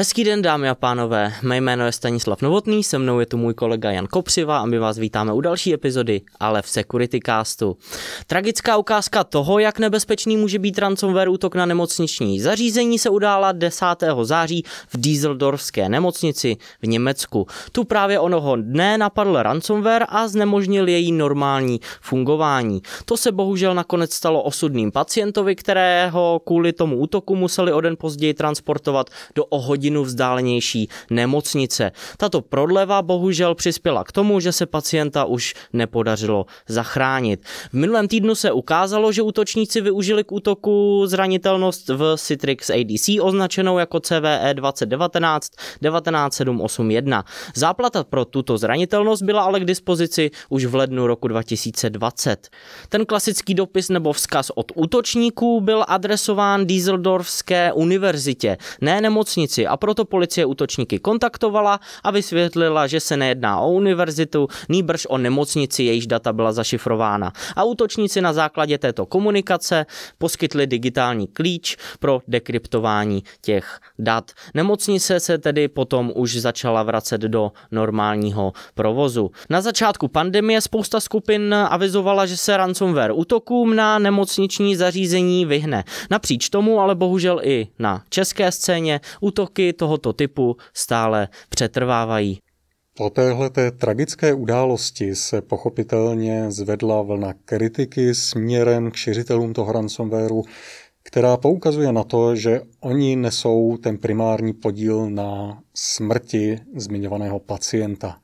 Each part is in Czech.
Hezký den, dámy a pánové. Mé jméno je Stanislav Novotný, se mnou je tu můj kolega Jan Kopřiva a my vás vítáme u další epizody, ale v Security Castu. Tragická ukázka toho, jak nebezpečný může být ransomware útok na nemocniční zařízení, se udála 10. září v Dieseldorfské nemocnici v Německu. Tu právě onoho dne napadl ransomware a znemožnil její normální fungování. To se bohužel nakonec stalo osudným pacientovi, kterého kvůli tomu útoku museli o den později transportovat do o hodinu vzdálenější nemocnice. Tato prodleva bohužel přispěla k tomu, že se pacienta už nepodařilo zachránit. V minulém týdnu se ukázalo, že útočníci využili k útoku zranitelnost v Citrix ADC označenou jako CVE 2019 19781. Záplata pro tuto zranitelnost byla ale k dispozici už v lednu roku 2020. Ten klasický dopis nebo vzkaz od útočníků byl adresován Dieseldorfské univerzitě, ne nemocnici a proto policie útočníky kontaktovala a vysvětlila, že se nejedná o univerzitu, nýbrž o nemocnici, jejíž data byla zašifrována. A útočníci na základě této komunikace poskytli digitální klíč pro dekryptování těch dat. Nemocnice se tedy potom už začala vracet do normálního provozu. Na začátku pandemie spousta skupin avizovala, že se ransomware útokům na nemocniční zařízení vyhne. Napříč tomu ale bohužel i na české scéně útoky tohoto typu stále přetrvávají. Po téhle tragické události se pochopitelně zvedla vlna kritiky směrem k šiřitelům toho ransomwareu, která poukazuje na to, že oni nesou ten primární podíl na smrti zmiňovaného pacienta.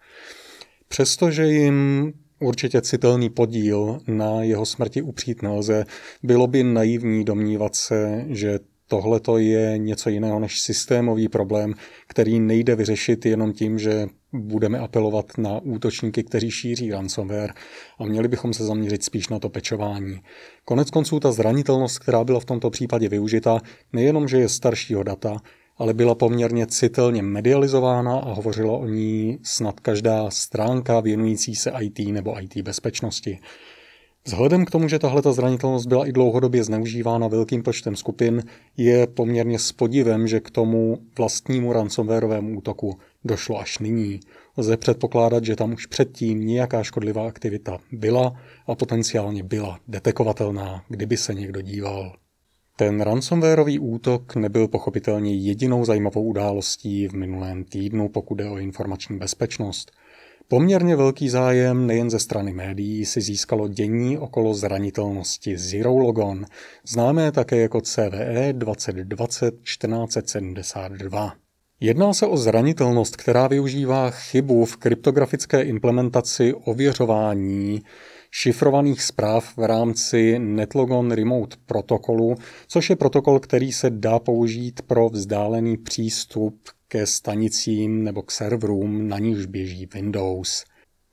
Přestože jim určitě citelný podíl na jeho smrti upřít nelze, bylo by naivní domnívat se, že tohle je něco jiného než systémový problém, který nejde vyřešit jenom tím, že budeme apelovat na útočníky, kteří šíří ransomware a měli bychom se zaměřit spíš na to pečování. Konec konců ta zranitelnost, která byla v tomto případě využita, nejenom, že je staršího data, ale byla poměrně citelně medializována a hovořila o ní snad každá stránka věnující se IT nebo IT bezpečnosti. Vzhledem k tomu, že tahle zranitelnost byla i dlouhodobě zneužívána velkým počtem skupin, je poměrně s podivem, že k tomu vlastnímu ransomwareovému útoku došlo až nyní. Lze předpokládat, že tam už předtím nějaká škodlivá aktivita byla a potenciálně byla detekovatelná, kdyby se někdo díval. Ten ransomwareový útok nebyl pochopitelně jedinou zajímavou událostí v minulém týdnu, pokud jde o informační bezpečnost – Poměrně velký zájem nejen ze strany médií si získalo dění okolo zranitelnosti Zero Logon, známé také jako CVE 2020 1472. Jedná se o zranitelnost, která využívá chybu v kryptografické implementaci ověřování šifrovaných zpráv v rámci NetLogon Remote protokolu, což je protokol, který se dá použít pro vzdálený přístup ke stanicím nebo k serverům, na níž běží Windows.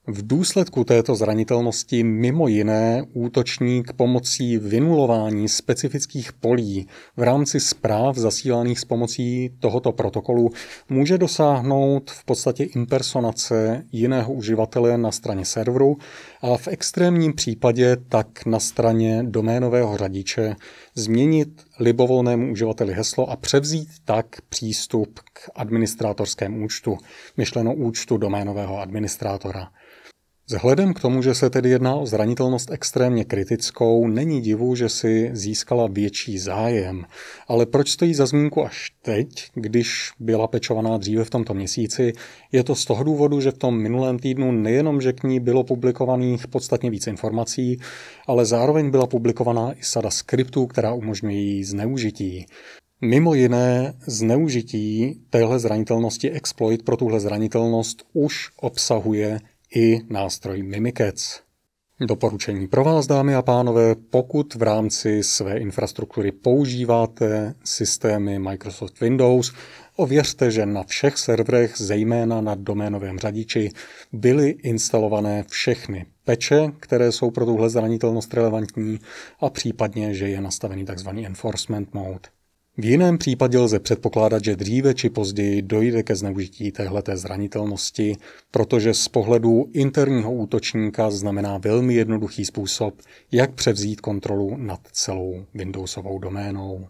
V důsledku této zranitelnosti mimo jiné útočník pomocí vynulování specifických polí v rámci zpráv zasílaných s pomocí tohoto protokolu může dosáhnout v podstatě impersonace jiného uživatele na straně serveru a v extrémním případě tak na straně doménového řadiče změnit libovolnému uživateli heslo a převzít tak přístup k administrátorskému účtu, myšleno účtu doménového administrátora. Vzhledem k tomu, že se tedy jedná o zranitelnost extrémně kritickou, není divu, že si získala větší zájem. Ale proč stojí za zmínku až teď, když byla pečovaná dříve v tomto měsíci? Je to z toho důvodu, že v tom minulém týdnu nejenom, že k ní bylo publikovaných podstatně víc informací, ale zároveň byla publikovaná i sada skriptů, která umožňují její zneužití. Mimo jiné, zneužití téhle zranitelnosti, exploit pro tuhle zranitelnost už obsahuje i nástroj Mimikec. Doporučení pro vás, dámy a pánové, pokud v rámci své infrastruktury používáte systémy Microsoft Windows, ověřte, že na všech serverech, zejména na doménovém řadiči, byly instalované všechny peče, které jsou pro tuhle zranitelnost relevantní a případně, že je nastavený tzv. enforcement mode. V jiném případě lze předpokládat, že dříve či později dojde ke zneužití téhleté zranitelnosti, protože z pohledu interního útočníka znamená velmi jednoduchý způsob, jak převzít kontrolu nad celou Windowsovou doménou.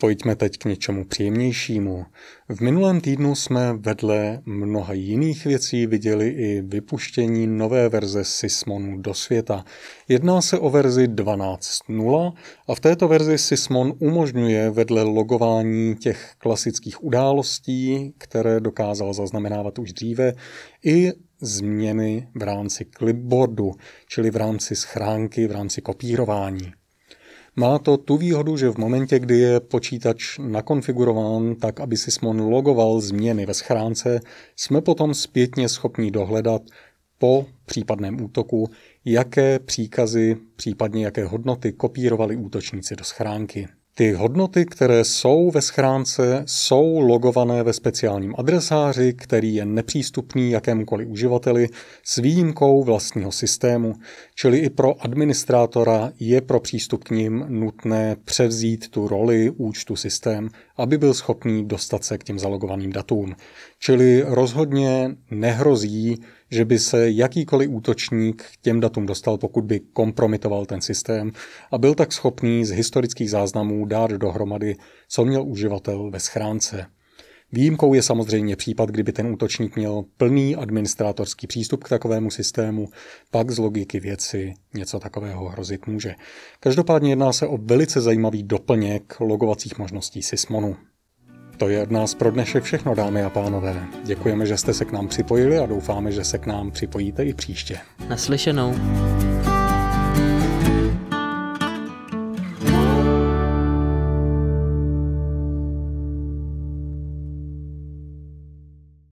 Pojďme teď k něčemu příjemnějšímu. V minulém týdnu jsme vedle mnoha jiných věcí viděli i vypuštění nové verze Sysmonu do světa. Jedná se o verzi 12.0 a v této verzi Sysmon umožňuje vedle logování těch klasických událostí, které dokázal zaznamenávat už dříve, i změny v rámci clipboardu, čili v rámci schránky, v rámci kopírování. Má to tu výhodu, že v momentě, kdy je počítač nakonfigurován tak, aby Sysmon logoval změny ve schránce, jsme potom zpětně schopni dohledat po případném útoku, jaké příkazy, případně jaké hodnoty kopírovali útočníci do schránky. Ty hodnoty, které jsou ve schránce, jsou logované ve speciálním adresáři, který je nepřístupný jakémukoliv uživateli s výjimkou vlastního systému, čili i pro administrátora je pro přístup k ním nutné převzít tu roli účtu systém, aby byl schopný dostat se k těm zalogovaným datům. Čili rozhodně nehrozí, že by se jakýkoliv útočník k těm datům dostal, pokud by kompromitoval ten systém a byl tak schopný z historických záznamů dát dohromady, co měl uživatel ve schránce. Výjimkou je samozřejmě případ, kdyby ten útočník měl plný administrátorský přístup k takovému systému, pak z logiky věci něco takového hrozit může. Každopádně jedná se o velice zajímavý doplněk logovacích možností Sysmonu. To je od nás pro dnešek všechno, dámy a pánové. Děkujeme, že jste se k nám připojili a doufáme, že se k nám připojíte i příště. Naslyšenou.